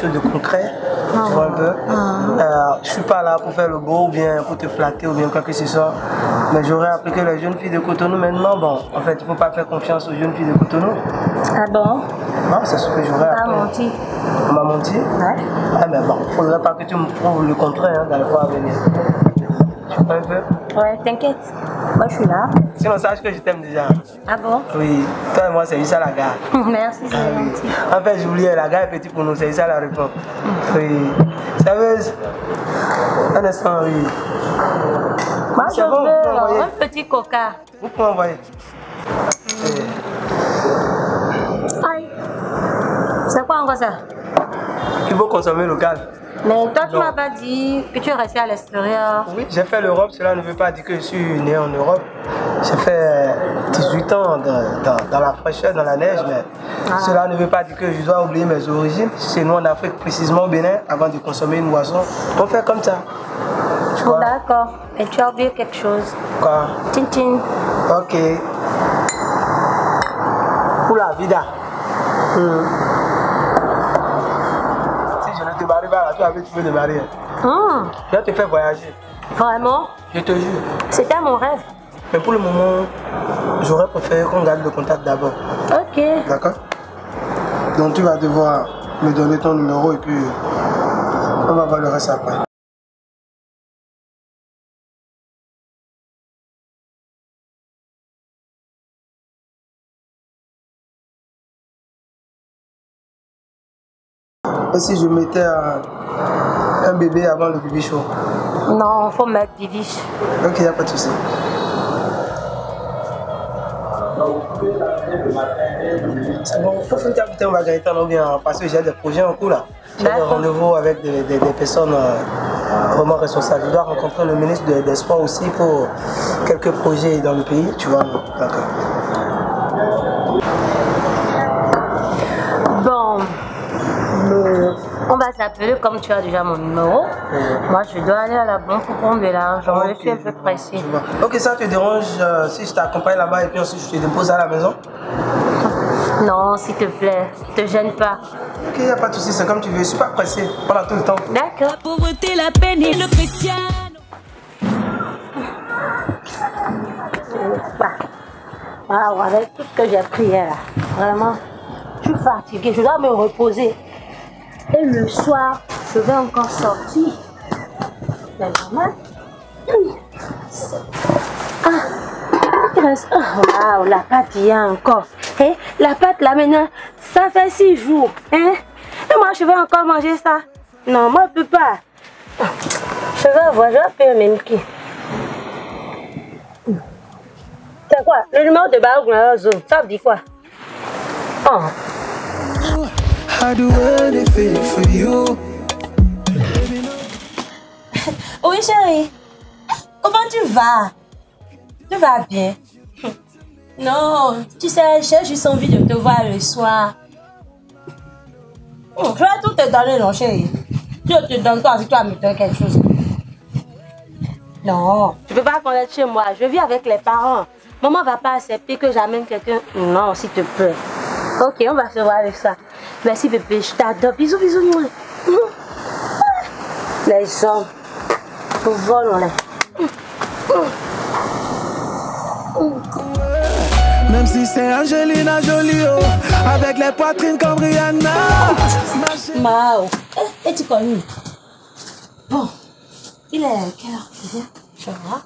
chose de concret. Tu vois un peu euh, Je suis pas là pour faire le beau ou bien pour te flatter ou bien quoi que ce soit. Mais j'aurais appris que les jeunes filles de Cotonou maintenant, bon, en fait, il faut pas faire confiance aux jeunes filles de Cotonou. Ah bon? Non, c'est ce que j'aurais appris. menti. On m'a menti? Ouais. Ah mais bon, faudrait pas que tu me prouves le contraire hein, dans les fois à venir. Tu vois un peu? Ouais, t'inquiète. Moi, je suis là. Sinon, sache que je t'aime déjà. Ah bon? Oui, toi et moi, c'est juste à la gare. Merci, c'est Ah oui. gentil. En fait, j'oubliais, la gare est petite pour nous, c'est ça la réponse. Oui. Sérieuse Un instant, oui. Moi, je bon, veux un petit coca. Vous pouvez envoyer. Eh, Aïe. C'est quoi encore ça? Il faut consommer local. Mais toi, tu m'as pas dit que tu es resté à l'extérieur. Oui, j'ai fait l'Europe, cela ne veut pas dire que je suis né en Europe. J'ai fait 18 ans dans, dans- dans la fraîcheur, dans la neige, mais Ah. cela ne veut pas dire que je dois oublier mes origines. Chez nous en Afrique, précisément au Bénin, avant de consommer une boisson, on fait comme ça. D'accord. Et tu as oublié quelque chose? Quoi? Tchin tchin. Ok. Pour la vida. Hmm. Toi avec tu veux marier. Hum, Je vais te faire voyager. Vraiment? Je te jure. C'était mon rêve. Mais pour le moment, j'aurais préféré qu'on garde le contact d'abord. Ok. D'accord? Donc tu vas devoir me donner ton numéro et puis on va voir le reste après. Si je mettais un, un bébé avant le bébé chaud Non, faut mettre Viviche. Ok, il n'y a pas de souci. C'est bon, faut faire un petit magasin ou bien parce que j'ai des projets en cours là. J'ai des rendez-vous avec des, des- des personnes euh, vraiment responsables. Je dois rencontrer le ministre de- des Sports aussi pour quelques projets dans le pays, tu vois. D'accord. S'appeler comme tu as déjà mon numéro. Moi, je dois aller à la banque pour prendre de l'argent. Je suis un peu vois. Ok, ça te dérange euh, si je t'accompagne là-bas et puis ensuite je te dépose à la maison? Non, s'il te plaît, te gêne pas. Ok, il n'y a pas de souci, c'est comme tu veux. Je suis pas pressé pendant tout le temps. D'accord. pauvreté, la peine et le. Bah, Waouh, avec tout ce que j'ai pris hier, là, vraiment, je suis fatiguée, je dois me reposer. Et le soir, je vais encore sortir. Normal. Hum. Ah. Oh, waouh, la pâte, il y a encore. Hein, La pâte, là, maintenant, ça fait six jours. Hein? Et moi, je vais encore manger ça. Non, moi, je peux pas. Je vais voir, je vais faire même qui. C'est quoi? Le numéro de Barouk ça veut dire quoi? Oh, Do anything for you. Oui, chérie. Comment tu vas? Tu vas bien? Non, tu sais, j'ai juste envie de te voir le soir. Oh, je tout te donner, non, chérie. Je te donne toi si tu as donner quelque chose. Non. tu peux pas connaître chez moi. Je vis avec les parents. Maman va pas accepter que j'amène quelqu'un. Non, s'il te plaît. Ok, on va se voir avec ça. Merci, bébé. Je t'adore. Bisous, bisous, moi. Les hommes. Nous volons là. Même si c'est Angelina Jolie, oh, avec les poitrines comme Rihanna. Mao. Eh, es-tu connu Bon. Il est quelle heure déjà Je vois.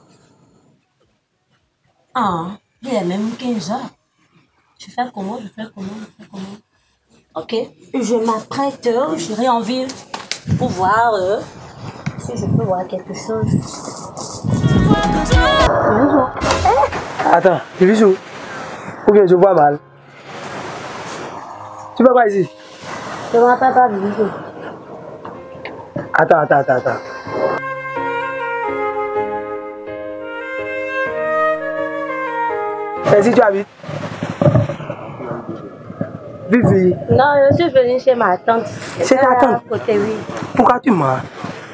Ah, il est même 15 heures. Je fais comment? Je fais comment? Je fais comment? Ok. Je m'apprête, euh, j'irai en ville pour voir euh, si je peux voir quelque chose. Attends, tu vis où? Ou bien je vois mal? Tu vas pas ici? Je ne rappelle pas, bisous. Attends, attends, attends, attends. Et si tu habites Vivi, Non, je suis venue chez ma tante. Chez ta tante à côté, oui. pourquoi tu mens?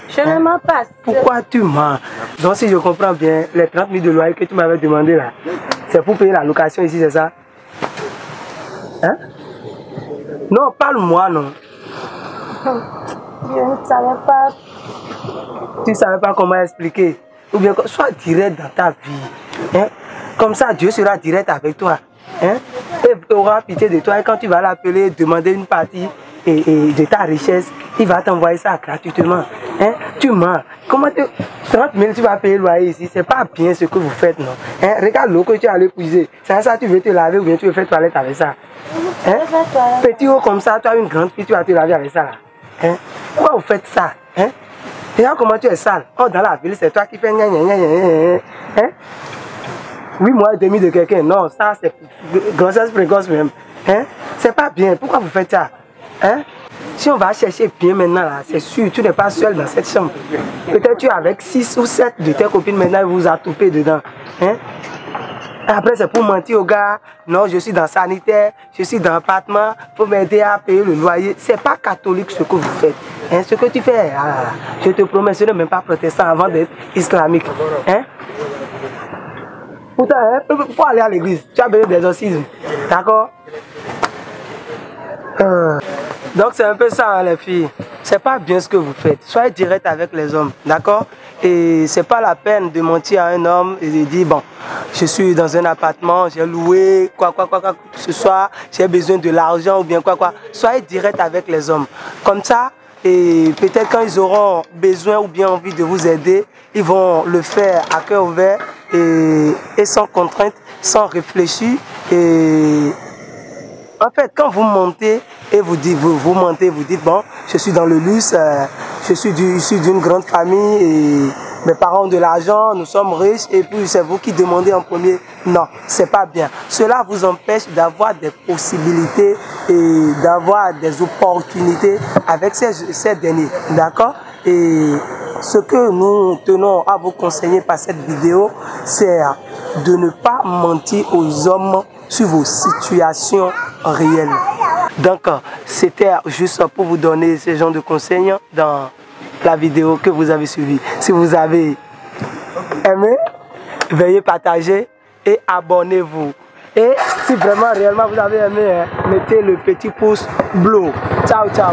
Je ne mens pas. Pourquoi tu mens? Donc si je comprends bien, les 30 000 de loyer que tu m'avais demandé là, c'est pour payer la location ici, c'est ça? Hein? Non, parle-moi non. Je ne savais pas. Tu ne savais pas comment expliquer. Ou bien sois direct dans ta vie. Hein? Comme ça, Dieu sera direct avec toi. Hein? aura pitié de toi et quand tu vas l'appeler, demander une partie et, de ta richesse, il va t'envoyer ça gratuitement. Hein? Tu mens. Comment te... 30 000, tu vas payer le loyer ici. C'est pas bien ce que vous faites, non. Hein? Regarde l'eau que tu as allé. C'est ça, tu veux te laver ou bien tu veux faire toilette avec ça. Hein? Petit haut comme ça, toi, une grande fille, tu vas te laver avec ça. Là. Hein? Pourquoi vous faites ça? Hein? Regarde comment tu es sale. Oh, dans la ville, c'est toi qui fais gna gna gna gna. Hein? 8 mois et demi de quelqu'un. Non, ça, c'est grossesse précoce même. Hein? C'est pas bien. Pourquoi vous faites ça? Hein? Si on va chercher bien maintenant, là, c'est sûr, tu n'es pas seul dans cette chambre. Peut-être tu es avec 6 ou 7 de tes copines maintenant, vous a topé dedans. Hein? Après, c'est pour mentir aux gars. Non, je suis dans le sanitaire, je suis dans l'appartement, faut m'aider à payer le loyer. C'est pas catholique ce que vous faites. Hein? Ce que tu fais, ah, je te promets, ce n'est même pas protestant avant d'être islamique. Hein? Hein, pour aller à l'église, tu as besoin d'exorcisme. D'accord? Euh, donc c'est un peu ça hein, les filles. C'est pas bien ce que vous faites. Soyez direct avec les hommes, d'accord? Et c'est pas la peine de mentir à un homme et de dire bon, je suis dans un appartement, j'ai loué, quoi, quoi, quoi, quoi, ce soit, j'ai besoin de l'argent ou bien quoi, quoi. Soyez direct avec les hommes. Comme ça, et peut-être quand ils auront besoin ou bien envie de vous aider, ils vont le faire à cœur ouvert et, sans contrainte, sans réfléchir. Et en fait, quand vous montez et vous dites, vous, vous mentez, vous dites, bon, je suis dans le luxe, euh, je suis d'une grande famille mes parents ont de l'argent, nous sommes riches et puis c'est vous qui demandez en premier. Non, c'est pas bien. Cela vous empêche d'avoir des possibilités et d'avoir des opportunités avec ces, ces derniers. D'accord? Et ce que nous tenons à vous conseiller par cette vidéo, c'est de ne pas mentir aux hommes sur vos situations réelles. Donc, c'était juste pour vous donner ce genre de conseils dans la vidéo que vous avez suivie. Si vous avez aimé, veuillez partager et abonnez-vous. Et si vraiment réellement vous avez aimé, hein, mettez le petit pouce bleu. Ciao, ciao.